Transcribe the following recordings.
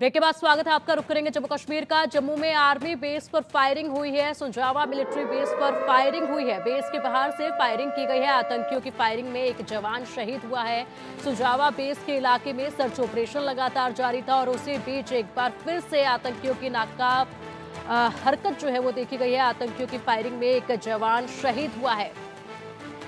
Break के बाद स्वागत है आपका, रुक करेंगे जम्मू कश्मीर का। जम्मू में आर्मी बेस पर फायरिंग हुई है, सुंजावा मिलिट्री बेस पर फायरिंग हुई है। बेस के बाहर से फायरिंग की गई है, आतंकियों की फायरिंग में एक जवान शहीद हुआ है। सुंजावा बेस के इलाके में सर्च ऑपरेशन लगातार जारी था और उसी बीच एक बार फिर से आतंकियों की नाका हरकत जो है वो देखी गई है। आतंकियों की फायरिंग में एक जवान शहीद हुआ है।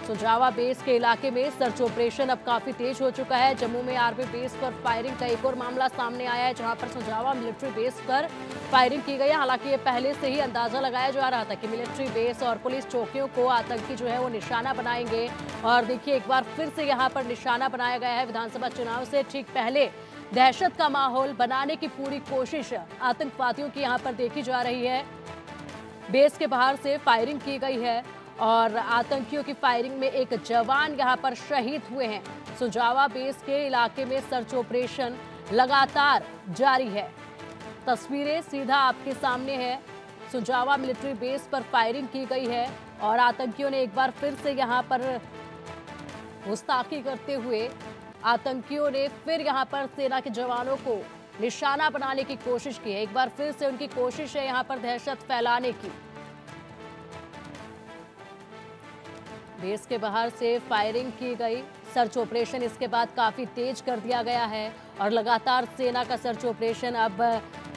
सुजावा बेस के इलाके में सर्च ऑपरेशन अब काफ़ी तेज हो चुका है। जम्मू में आर्मी बेस पर फायरिंग का एक और मामला सामने आया है, जहाँ पर सुजावा मिलिट्री बेस पर फायरिंग की गई है। हालाँकि ये पहले से ही अंदाज़ा लगाया जा रहा था कि मिलिट्री बेस और पुलिस चौकियों को आतंकी जो है वो निशाना बनाएँगे। और देखिए, एक बार फिर से यहाँ पर निशाना बनाया गया है विधानसभा चुनाव से। ठीक पहले दहशत का माहौल बनाने की पूरी कोशिश आतंकवादियों की यहाँ पर देखी जा रही है। बेस के बाहर से फायरिंग की गई है। और आतंकियों की फायरिंग में एक जवान यहाँ पर शहीद हुए हैं। सुजावा बेस के इलाके में सर्च ऑपरेशन लगातार जारी है। तस्वीरें सीधा आपके सामने है। सुजावा मिलिट्री बेस पर फायरिंग की गई है और आतंकियों ने एक बार फिर से यहाँ पर गुस्ताखी करते हुए आतंकियों ने फिर यहाँ पर सेना के जवानों को निशाना बनाने की कोशिश की है। एक बार फिर से उनकी कोशिश है यहाँ पर दहशत फैलाने की। बेस के बाहर से फायरिंग की गई। सर्च ऑपरेशन इसके बाद काफ़ी तेज कर दिया गया है और लगातार सेना का सर्च ऑपरेशन अब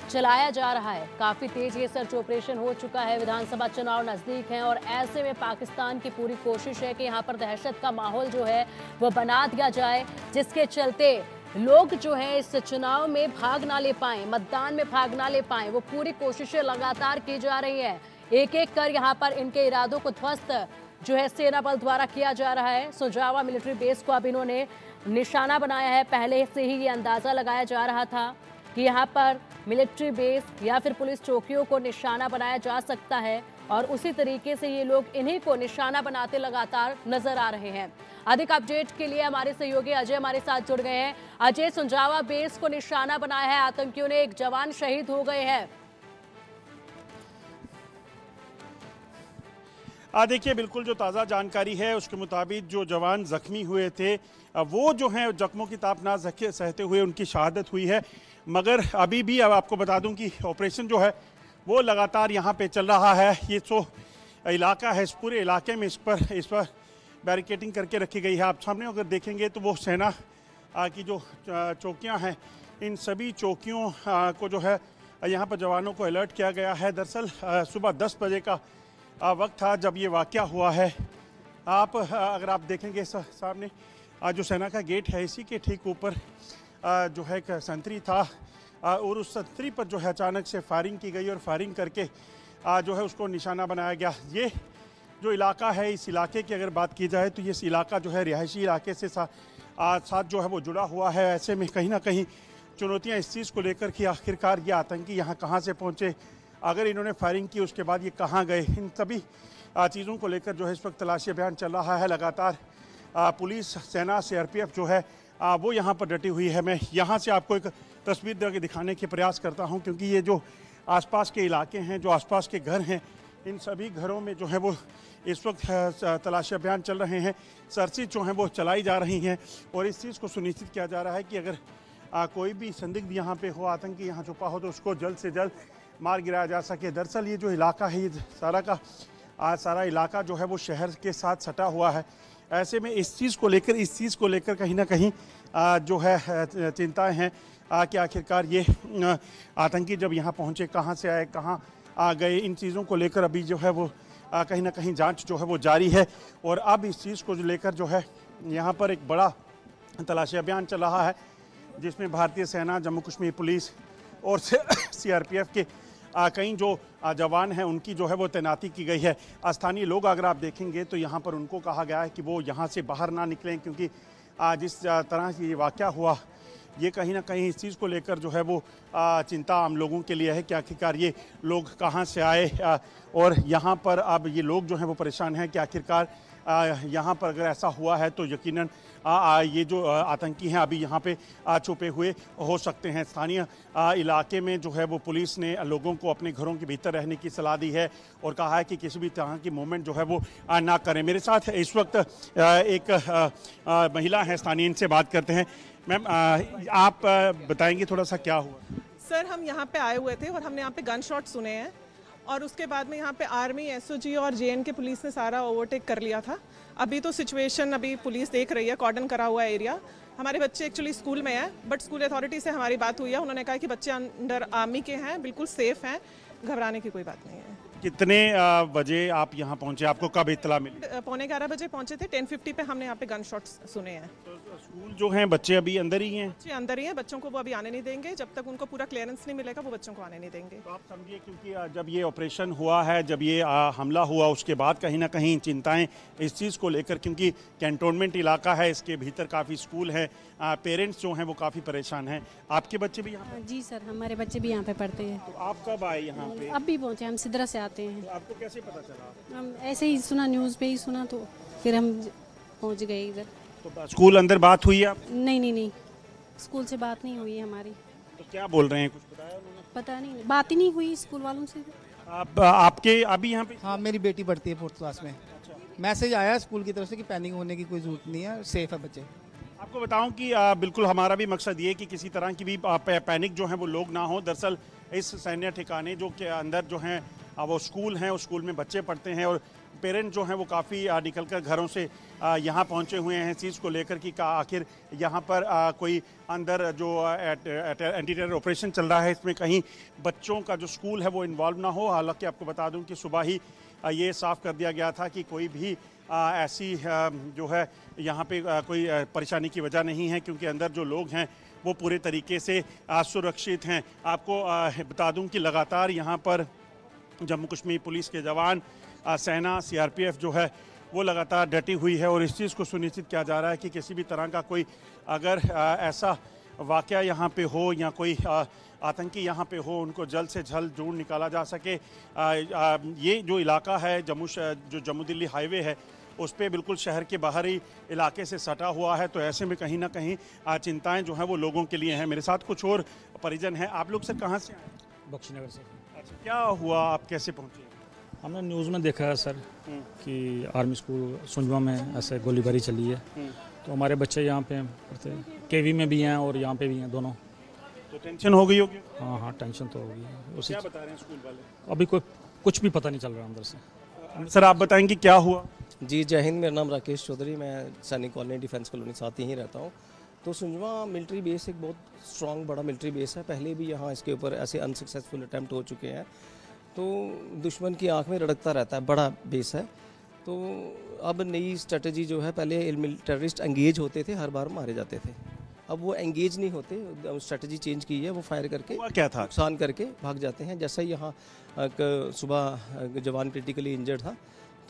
चलाया जा रहा है। काफ़ी तेज ये सर्च ऑपरेशन हो चुका है। विधानसभा चुनाव नज़दीक हैं और ऐसे में पाकिस्तान की पूरी कोशिश है कि यहाँ पर दहशत का माहौल जो है वो बना दिया जाए, जिसके चलते लोग जो है इस चुनाव में भाग ना ले पाए, मतदान में भाग ना ले पाए, वो पूरी कोशिशें लगातार की जा रही है। एक एक कर यहाँ पर इनके इरादों को ध्वस्त जो है सेना बल द्वारा किया जा रहा है। सुजावा मिलिट्री बेस को अब इन्होंने निशाना बनाया है। पहले से ही ये अंदाज़ा लगाया जा रहा था कि यहाँ पर मिलिट्री बेस या फिर पुलिस चौकियों को निशाना बनाया जा सकता है और उसी तरीके से ये लोग इन्हीं को निशाना बनाते लगातार नज़र आ रहे हैं। अधिक अपडेट के लिए हमारे सहयोगी अजय हमारे साथ जुड़ गए हैं। अजय सुंजावा बेस को निशाना बनाया है। आतंकियों ने एक जवान शहीद हो गए हैं। देखिए, बिल्कुल जो ताज़ा जानकारी है, उसके मुताबिक जो जवान जख्मी हुए थे वो जो हैं, जख्मों की ताप ना सहते हुए उनकी शहादत हुई है। मगर अभी भी अब आपको बता दूँ कि ऑपरेशन जो है, वो लगातार यहाँ पे चल रहा है। ये जो इलाका है, इस पूरे इलाके में इस पर इस पर बैरिकेटिंग करके रखी गई है। आप सामने अगर देखेंगे तो वो सेना की जो चौकियाँ हैं, इन सभी चौकियों को जो है, यहाँ पर जवानों को अलर्ट किया गया है। दरअसल सुबह दस बजे का वक्त था जब ये वाक़ हुआ है। आप अगर आप देखेंगे सामने जो सेना का गेट है इसी के ठीक ऊपर जो है एक संतरी था और उस संतरी पर जो है अचानक से फायरिंग की गई और फायरिंग करके जो है उसको निशाना बनाया गया। ये जो इलाका है इस इलाके की अगर बात की जाए तो ये इलाका जो है रिहायशी इलाके से सा, आ, साथ जो है वो जुड़ा हुआ है। ऐसे में कहीं ना कहीं चुनौतियाँ इस चीज़ को लेकर कि आखिरकार ये आतंकी यहाँ कहाँ से पहुँचे अगर इन्होंने फायरिंग की उसके बाद ये कहाँ गए? इन सभी चीज़ों को लेकर जो है इस वक्त तलाशी अभियान चल रहा है लगातार। पुलिस सेना से सीआरपीएफ जो है आ, वो यहाँ पर डटी हुई है। मैं यहाँ से आपको एक तस्वीर दिखाने के प्रयास करता हूँ क्योंकि ये जो आसपास के इलाके हैं जो आसपास के घर हैं इन सभी घरों में जो है वो इस वक्त तलाशी अभियान चल रहे हैं। सर्चिज जो हैं वो चलाई जा रही हैं और इस चीज़ को सुनिश्चित किया जा रहा है कि अगर आ, कोई भी संदिग्ध यहाँ पे हो आतंकी यहाँ छुपा हो तो उसको जल्द से जल्द मार गिराया जा सके। दरअसल ये जो इलाका है ये सारा का आ, सारा इलाका जो है वो शहर के साथ सटा हुआ है। ऐसे में इस चीज़ को लेकर इस चीज़ को लेकर कहीं ना कहीं जो है चिंताएँ हैं। कि आखिरकार ये आतंकी जब यहाँ पहुँचे कहाँ से आए कहाँ आ गए इन चीज़ों को लेकर अभी जो है वो कहीं ना कहीं जाँच जो है वो जारी है। और अब इस चीज़ को लेकर जो है यहाँ पर एक बड़ा तलाशी अभियान चल रहा है जिसमें भारतीय सेना जम्मू कश्मीर पुलिस और सीआरपीएफ के कई जो जवान हैं, उनकी जो है वो तैनाती की गई है। स्थानीय लोग अगर आप देखेंगे तो यहाँ पर उनको कहा गया है कि वो यहाँ से बाहर ना निकलें, क्योंकि जिस तरह से ये वाक़ हुआ, ये कहीं ना कहीं इस चीज़ को लेकर जो है वो चिंता आम लोगों के लिए है कि आखिरकार ये लोग कहाँ से आए और यहाँ पर अब ये लोग जो हैं वो परेशान हैं कि आखिरकार यहाँ पर अगर ऐसा हुआ है तो यकीनन ये जो आतंकी हैं अभी यहाँ पे छुपे हुए हो सकते हैं। स्थानीय इलाके में जो है वो पुलिस ने लोगों को अपने घरों के भीतर रहने की सलाह दी है और कहा है कि किसी भी तरह की मूवमेंट जो है वो ना करें। मेरे साथ इस वक्त एक महिला है। स्थानीय इनसे बात करते हैं। मैम आप बताएँगे थोड़ा सा क्या हुआ? सर, हम यहाँ पे आए हुए थे और हमने यहाँ पे गन शॉट सुने हैं। और उसके बाद में यहाँ पे आर्मी एसओजी और जेएन के पुलिस ने सारा ओवरटेक कर लिया था। अभी तो सिचुएशन अभी पुलिस देख रही है कॉर्डन करा हुआ एरिया हमारे बच्चे एक्चुअली स्कूल में हैं बट स्कूल अथॉरिटी से हमारी बात हुई है। उन्होंने कहा कि बच्चे अंडर आर्मी के हैं, बिल्कुल सेफ़ हैं, घबराने की कोई बात नहीं है। कितने बजे आप यहाँ पहुँचे? आपको कब इतला मिली? पौने ग्यारह बजे पहुँचे थे। टेन फिफ्टी पे हमने यहाँ पे गन शॉट्स सुने हैं। तो स्कूल जो हैं बच्चे अभी अंदर ही हैं? बच्चे अंदर ही हैं बच्चों को वो अभी आने नहीं देंगे। जब तक उनको पूरा क्लियरेंस नहीं मिलेगा वो बच्चों को आने नहीं देंगे। तो आप समझिए क्योंकि जब ये ऑपरेशन हुआ है जब ये हमला हुआ उसके बाद कहीं ना कहीं चिंताएँ इस चीज़ को लेकर क्योंकि कैंटोनमेंट इलाका है इसके भीतर काफ़ी स्कूल है। पेरेंट्स जो हैं वो काफ़ी परेशान हैं। आपके बच्चे भी यहाँ जी सर हमारे बच्चे भी यहाँ पे पढ़ते हैं। तो आप कब आए यहाँ पे? अब भी पहुँचे हम सिदरा से आते हैं। तो आपको कैसे पता चला? हम ऐसे ही सुना न्यूज़ पे ही सुना तो फिर हम पहुँच गए इधर। तो स्कूल अंदर बात हुई आप? नहीं नहीं नहीं। स्कूल से बात नहीं हुई हमारी। तो क्या बोल रहे हैं? कुछ बताया उन्होंने? पता नहीं बात ही नहीं हुई स्कूल वालों से। आप आपके अभी यहाँ पे? हाँ मेरी बेटी पढ़ती है फोर्थ क्लास में। मैसेज आया स्कूल की तरफ़ से कि पैनिक होने की कोई ज़रूरत नहीं है सेफ़ है बच्चे। आपको बताऊँ कि आ, बिल्कुल हमारा भी मकसद ये है कि किसी तरह की भी पैनिक जो है वो लोग ना हो। दरअसल इस सैन्य ठिकाने जो के अंदर जो हैं वो स्कूल हैं, उस स्कूल में बच्चे पढ़ते हैं और पेरेंट जो हैं वो काफ़ी निकल कर घरों से यहाँ पहुँचे हुए हैं, चीज़ को लेकर कि आखिर यहाँ पर कोई अंदर जो एंटी टेरर ऑपरेशन चल रहा है, इसमें कहीं बच्चों का जो स्कूल है वो इन्वॉल्व ना हो। हालाँकि आपको बता दूँ कि सुबह ही ये साफ़ कर दिया गया था कि कोई भी ऐसी जो है यहाँ पे कोई परेशानी की वजह नहीं है, क्योंकि अंदर जो लोग हैं वो पूरे तरीके से सुरक्षित हैं। आपको बता दूँ कि लगातार यहाँ पर जम्मू कश्मीर पुलिस के जवान सेना सीआरपीएफ जो है वो लगातार डटी हुई है और इस चीज़ को सुनिश्चित किया जा रहा है कि किसी भी तरह का कोई अगर ऐसा वाक़ यहाँ पे हो या कोई आतंकी यहाँ पे हो उनको जल्द से जल्द ढूंढ निकाला जा सके। आ, आ, ये जो इलाका है जम्मू जो जम्मू दिल्ली हाईवे है उस पर बिल्कुल शहर के बाहरी इलाके से सटा हुआ है तो ऐसे में कहीं ना कहीं चिंताएँ जो हैं वो लोगों के लिए हैं। मेरे साथ कुछ और परिजन हैं। आप लोग सर कहाँ से आए? बख्शीनगर से। क्या हुआ? आप कैसे पहुँचे? हमने न्यूज़ में देखा है सर कि आर्मी स्कूल सुंजवा में ऐसे गोलीबारी चली है। तो हमारे बच्चे यहाँ पे पढ़ते हैं। केवी में भी हैं और यहाँ पे भी हैं दोनों। तो टेंशन हो गई होगी? हाँ हाँ टेंशन तो होगी उसी क्या बता रहे हैं स्कूल वाले? अभी कोई कुछ भी पता नहीं चल रहा अंदर से। सर आप बताएँगे क्या हुआ? जी जय हिंद मेरा नाम राकेश चौधरी। मैं सैनिक कॉलोनी डिफेंस कॉलोनी साथ ही रहता हूँ। तो सुंजवा मिलिट्री बेस एक बहुत स्ट्रॉन्ग बड़ा मिलिट्री बेस है। पहले भी यहाँ इसके ऊपर ऐसे अनसक्सेसफुल अटैम्प्ट हो चुके हैं। तो दुश्मन की आँख में रड़कता रहता है बड़ा बेस है। तो अब नई स्ट्रेटजी जो है पहले टेररिस्ट एंगेज होते थे हर बार मारे जाते थे। अब वो एंगेज नहीं होते स्ट्रेटजी चेंज की है वो फायर करके क्या था? नुकसान करके भाग जाते हैं। जैसा ही यहाँ सुबह जवान क्रिटिकली इंजर्ड था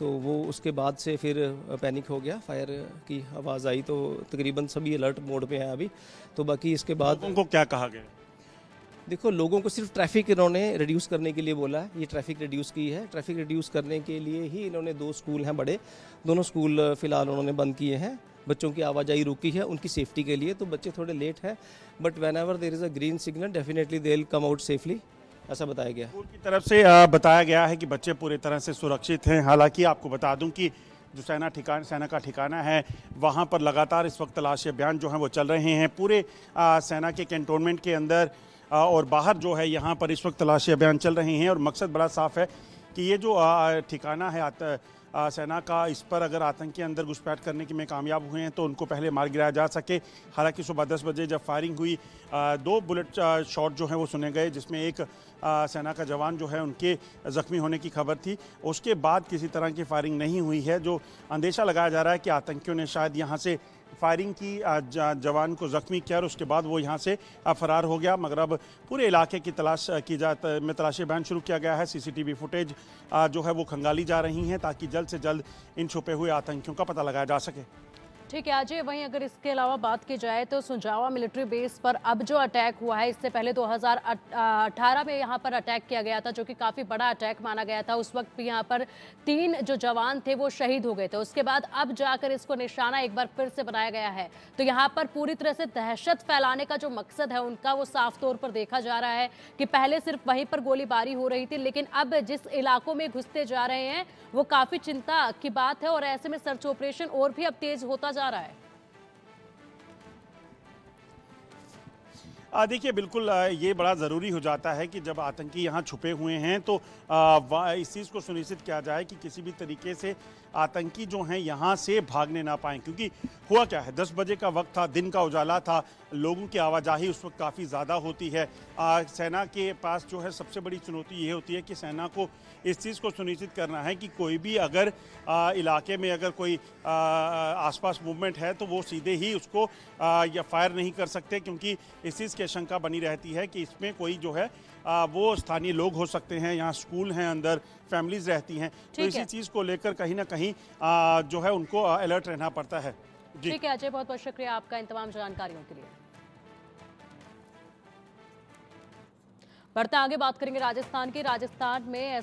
तो वो उसके बाद से फिर पैनिक हो गया। फायर की आवाज़ आई तो तकरीबन सभी अलर्ट मोड पे हैं अभी। तो बाकी इसके बाद उनको क्या कहा गया? देखो लोगों को सिर्फ़ ट्रैफ़िक इन्होंने रिड्यूस करने के लिए बोला है। ये ट्रैफ़िक रिड्यूस की है। ट्रैफ़िक रिड्यूस करने के लिए ही इन्होंने दो स्कूल हैं बड़े। दोनों स्कूल फ़िलहाल उन्होंने बंद किए हैं। बच्चों की आवाजाही रुकी है उनकी सेफ्टी के लिए। तो बच्चे थोड़े लेट हैं। But whenever there is a green signal definitely they come out safely ऐसा बताया गया। स्कूल की तरफ़ से बताया गया है कि बच्चे पूरी तरह से सुरक्षित हैं। हालाँकि आपको बता दूँ कि जो सेना ठिकान सेना का ठिकाना है वहाँ पर लगातार इस वक्त तलाशी अभियान जो है वो चल रहे हैं। पूरे आ, सेना के कैंटोनमेंट के अंदर आ, और बाहर जो है यहाँ पर इस वक्त तलाशी अभियान चल रहे हैं। और मकसद बड़ा साफ़ है कि ये जो ठिकाना है सेना का इस पर अगर आतंकी अंदर घुसपैठ करने के में कामयाब हुए हैं तो उनको पहले मार गिराया जा सके। हालाँकि सुबह दस बजे जब फायरिंग हुई दो बुलेट शॉट जो है वो सुने गए, जिसमें एक सेना का जवान जो है उनके ज़ख्मी होने की खबर थी। उसके बाद किसी तरह की फायरिंग नहीं हुई है, जो अंदेशा लगाया जा रहा है कि आतंकियों ने शायद यहाँ से फायरिंग की जवान को ज़ख्मी किया और उसके बाद वो यहाँ से फरार हो गया। मगर अब पूरे इलाके की तलाश की जा में तलाशी अभियान शुरू किया गया है। सीसीटीवी फुटेज जो है वो खंगाली जा रही हैं ताकि जल्द से जल्द इन छुपे हुए आतंकियों का पता लगाया जा सके। ठीक है अजय वहीं अगर इसके अलावा बात की जाए तो सुंजावा मिलिट्री बेस पर अब जो अटैक हुआ है, इससे पहले 2018 में यहाँ पर अटैक किया गया था, जो कि काफ़ी बड़ा अटैक माना गया था। उस वक्त भी यहाँ पर तीन जो जवान थे वो शहीद हो गए थे। उसके बाद अब जाकर इसको निशाना एक बार फिर से बनाया गया है। तो यहाँ पर पूरी तरह से दहशत फैलाने का जो मकसद है, उनका वो साफ़ तौर पर देखा जा रहा है कि पहले सिर्फ़ वहीं पर गोलीबारी हो रही थी, लेकिन अब जिस इलाकों में घुसते जा रहे हैं, वो काफ़ी चिंता की बात है और ऐसे में सर्च ऑपरेशन और भी अब तेज होता जा रहा है। देखिए, बिल्कुल ये बड़ा ज़रूरी हो जाता है कि जब आतंकी यहाँ छुपे हुए हैं तो इस चीज़ को सुनिश्चित किया जाए कि किसी भी तरीके से आतंकी जो हैं यहाँ से भागने ना पाएँ क्योंकि हुआ क्या है? दस बजे का वक्त था दिन का उजाला था लोगों की आवाजाही उस वक्त काफ़ी ज़्यादा होती है। आ, सेना के पास जो है सबसे बड़ी चुनौती ये होती है कि सेना को इस चीज़ को सुनिश्चित करना है कि कोई भी अगर आ, इलाके में अगर कोई आ, आसपास मूवमेंट है तो वो सीधे ही उसको आ, या फायर नहीं कर सकते क्योंकि इस चीज़ की आशंका बनी रहती है कि इसमें कोई जो है आ, वो स्थानीय लोग हो सकते हैं यहाँ स्कूल हैं अंदर फैमिलीज़ रहती हैं। तो इसी। चीज़ को लेकर कहीं ना कहीं आ, जो है उनको अलर्ट रहना पड़ता है। ठीक है अजय बहुत बहुत शुक्रिया आपका इन तमाम जानकारियों के लिए। बढ़ते आगे बात करेंगे राजस्थान की। राजस्थान में